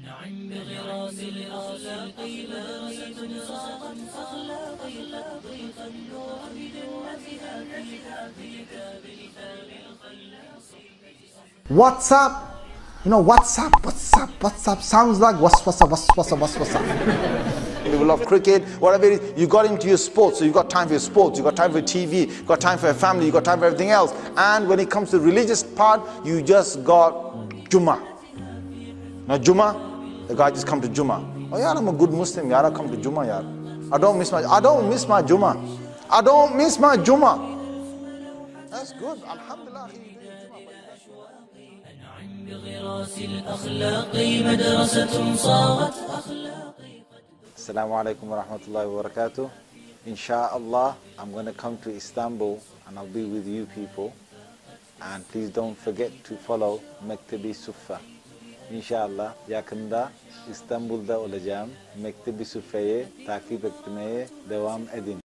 أنعم بغراس الأخلاق مدرسة صاغت أخلاقي خلقيقا نور بجنتها في كتاب الكتاب الخلاص What's up? You know, what's up, what's up, what's up sounds like what's, what's up, what's, what's up, what's, what's up. You love cricket, whatever it is, you got into your sports, so you got time for your sports, you got time for TV, you got time for your family, you got time for everything else. And when it comes to the religious part, you just got Jummah. Now Jummah, The guy just come to Juma. Oh yeah, I'm a good Muslim, yeah, I come to Juma, yeah. I don't miss my, I don't miss my Juma. I don't miss my Juma. That's good, Alhamdulillah. Assalamu alaikum warahmatullahi wabarakatuh. Insha'Allah, I'm going to come to Istanbul and I'll be with you people. And please don't forget to follow Maktabi Suffa. İnşallah yakında İstanbul'da olacağım. Mektebi Suffa'yı takip etmeye devam edin.